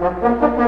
Gracias.